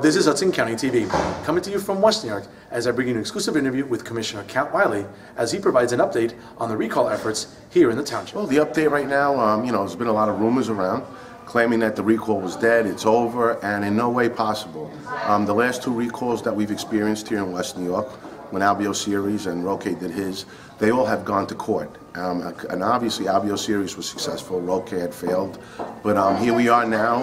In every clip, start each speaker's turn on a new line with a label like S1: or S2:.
S1: This is Hudson County TV, coming to you from West New York as I bring you an exclusive interview with Commissioner Count Wiley as he provides an update on the recall efforts here in the township.
S2: Well, the update right now, um, you know, there's been a lot of rumors around claiming that the recall was dead, it's over, and in no way possible. Um, the last two recalls that we've experienced here in West New York, when Albio Sires and Roque did his, they all have gone to court. Um, and obviously, Albio Sires was successful, Roque had failed. But um, here we are now,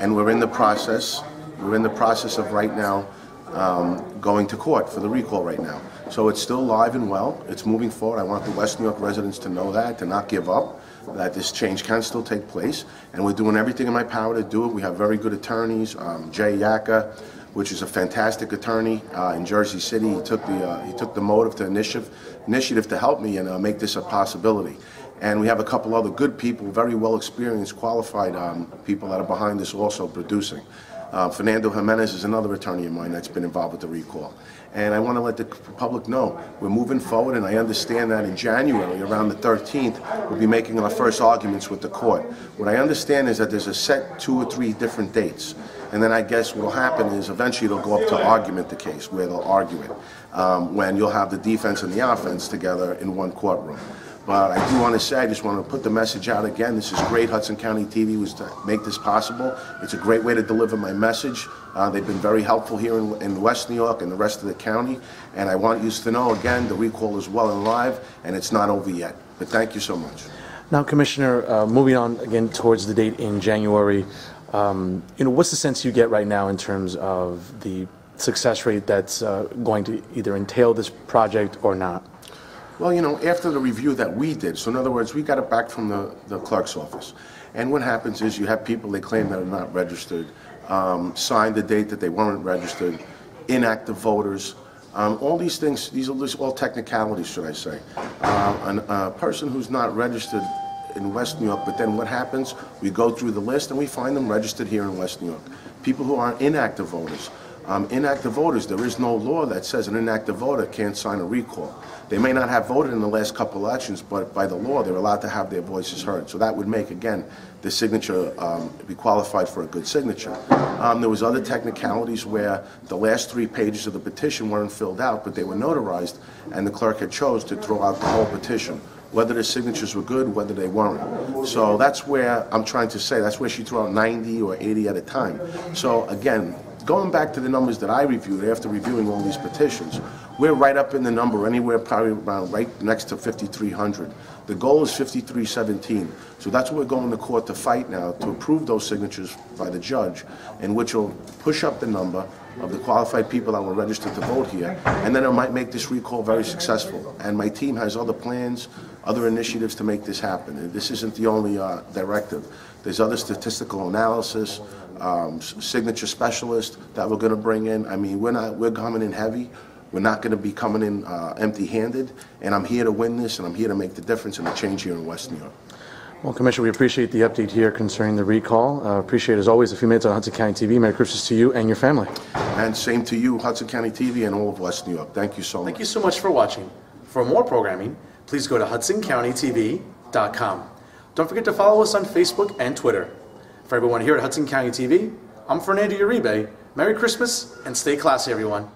S2: and we're in the process. We're in the process of right now um, going to court for the recall right now. So it's still live and well. It's moving forward. I want the West New York residents to know that, to not give up, that this change can still take place. And we're doing everything in my power to do it. We have very good attorneys. Um, Jay Yaka, which is a fantastic attorney uh, in Jersey City. He took the uh, he took the motive to initiative initiative to help me and uh, make this a possibility. And we have a couple other good people, very well experienced, qualified um, people that are behind this also producing. Uh, Fernando Jimenez is another attorney of mine that's been involved with the recall. And I want to let the public know we're moving forward, and I understand that in January, around the 13th, we'll be making our first arguments with the court. What I understand is that there's a set two or three different dates. And then I guess what will happen is eventually it'll go up to argument the case, where they'll argue it, um, when you'll have the defense and the offense together in one courtroom. But I do want to say, I just want to put the message out again. This is great. Hudson County TV was to make this possible. It's a great way to deliver my message. Uh, they've been very helpful here in, in, West New York and the rest of the county. And I want you to know, again, the recall is well and live, and it's not over yet. But thank you so much.
S1: Now, Commissioner, uh, moving on again towards the date in January, um, you know, what's the sense you get right now in terms of the success rate that's uh, going to either entail this project or not?
S2: Well, you know, after the review that we did, so in other words, we got it back from the, the clerk's office. And what happens is you have people they claim that are not registered, um, signed the date that they weren't registered, inactive voters. Um, all these things, these are all technicalities, should I say. Uh, an, a person who's not registered in West New York, but then what happens? We go through the list and we find them registered here in West New York. People who are inactive voters. Um, inactive voters, there is no law that says an inactive voter can't sign a recall. They may not have voted in the last couple elections, but by the law, they're allowed to have their voices heard. So that would make, again, the signature um, be qualified for a good signature. Um, there was other technicalities where the last three pages of the petition weren't filled out, but they were notarized, and the clerk had chose to throw out the whole petition whether the signatures were good, whether they weren't. So that's where I'm trying to say, that's where she threw out 90 or 80 at a time. So again, going back to the numbers that I reviewed after reviewing all these petitions, we're right up in the number, anywhere probably around right next to 5,300. The goal is 5,317. So that's what we're going to court to fight now to approve those signatures by the judge, in which will push up the number of the qualified people that were registered to vote here, and then it might make this recall very successful. And my team has other plans, other initiatives to make this happen. And this isn't the only uh, directive. There's other statistical analysis, um, signature specialists that we're going to bring in. I mean, we're not we're coming in heavy. We're not going to be coming in uh, empty-handed, and I'm here to win this, and I'm here to make the difference and the change here in West New York.
S1: Well, Commissioner, we appreciate the update here concerning the recall. Uh, appreciate, as always, a few minutes on Hudson County TV. Merry Christmas to you and your family.
S2: And same to you, Hudson County TV and all of West New York. Thank you so much.
S1: Thank you so much for watching. For more programming, please go to hudsoncountytv.com. Don't forget to follow us on Facebook and Twitter. For everyone here at Hudson County TV, I'm Fernando Uribe. Merry Christmas and stay classy, everyone.